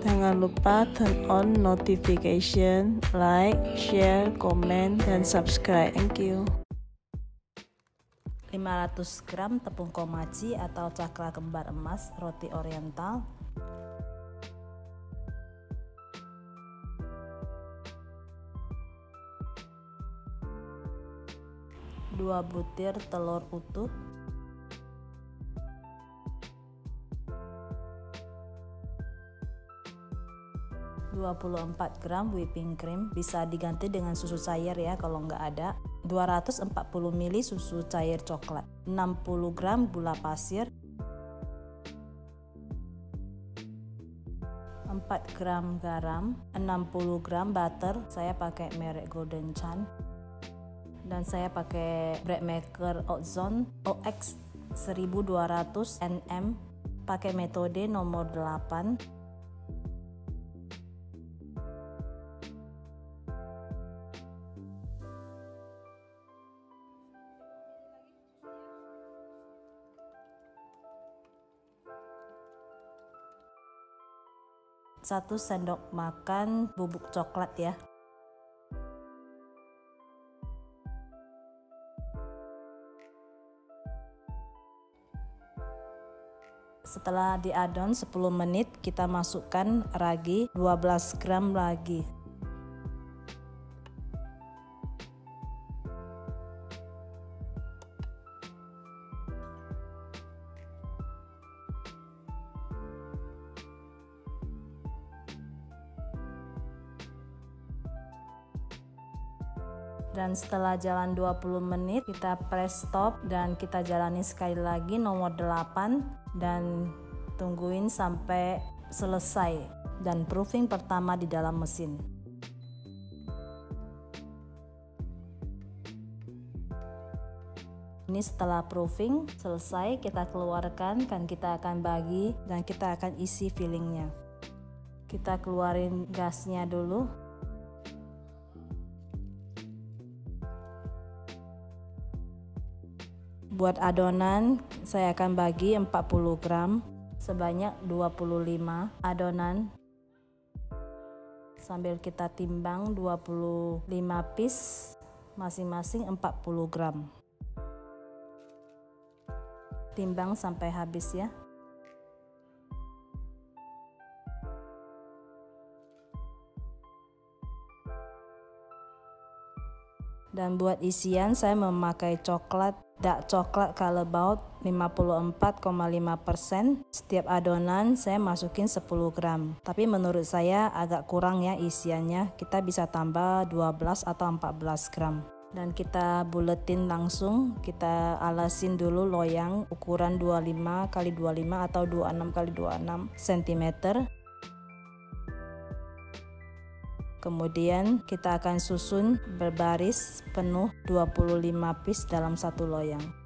Jangan lupa turn on notification, like, share, komen, dan subscribe. Thank you. 500 gram tepung komachi atau cakra kembar emas roti oriental dua butir telur utuh 24 gram whipping cream bisa diganti dengan susu cair ya kalau nggak ada. 240 ml susu cair coklat. 60 gram gula pasir. 4 gram garam. 60 gram butter. Saya pakai merek Golden Chan. Dan saya pakai bread maker Ozone OX 1200 nm pakai metode nomor 8 satu sendok makan bubuk coklat ya. Setelah diadon 10 menit kita masukkan ragi 12 gram ragi dan setelah jalan 20 menit kita press stop dan kita jalani sekali lagi nomor 8 dan tungguin sampai selesai dan proofing pertama di dalam mesin. Ini setelah proofing selesai kita keluarkan kan kita akan bagi dan kita akan isi fillingnya kita keluarin gasnya dulu Buat adonan saya akan bagi 40 gram sebanyak 25 adonan. Sambil kita timbang 25 piece masing-masing 40 gram. Timbang sampai habis ya. Dan buat isian saya memakai coklat dark coklat color baut 54,5% setiap adonan saya masukin 10 gram. Tapi menurut saya agak kurang ya isiannya. Kita bisa tambah 12 atau 14 gram. Dan kita buletin langsung. Kita alasin dulu loyang ukuran 25 kali 25 atau 26 kali 26 cm Kemudian kita akan susun berbaris penuh 25 piece dalam satu loyang.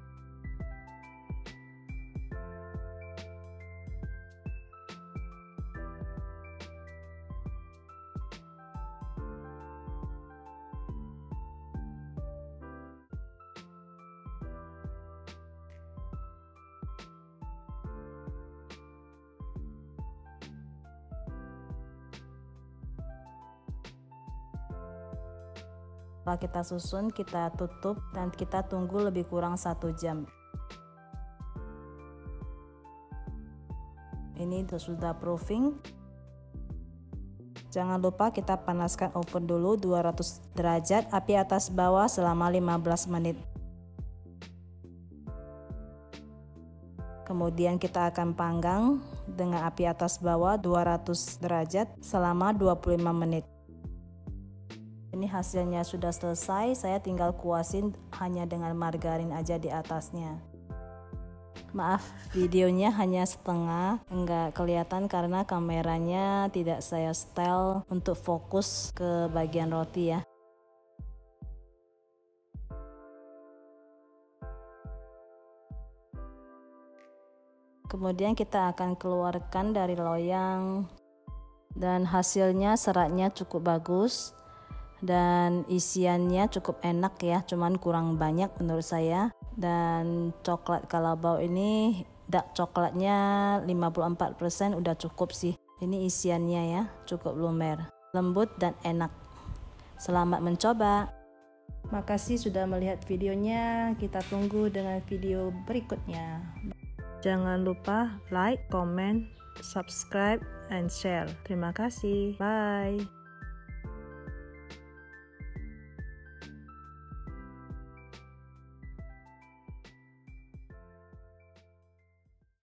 Setelah kita susun, kita tutup dan kita tunggu lebih kurang satu jam. Ini sudah proofing. Jangan lupa kita panaskan oven dulu 200 derajat, api atas bawah selama 15 menit. Kemudian kita akan panggang dengan api atas bawah 200 derajat selama 25 menit. Ini hasilnya sudah selesai, saya tinggal kuasin hanya dengan margarin aja di atasnya. Maaf, videonya hanya setengah, enggak kelihatan karena kameranya tidak saya style untuk fokus ke bagian roti ya. Kemudian kita akan keluarkan dari loyang dan hasilnya seratnya cukup bagus dan isiannya cukup enak ya cuman kurang banyak menurut saya dan coklat kalabau ini dark coklatnya 54% udah cukup sih Ini isiannya ya, cukup lumer, lembut dan enak. Selamat mencoba. Makasih sudah melihat videonya. Kita tunggu dengan video berikutnya. Jangan lupa like, comment, subscribe, and share. Terima kasih. Bye.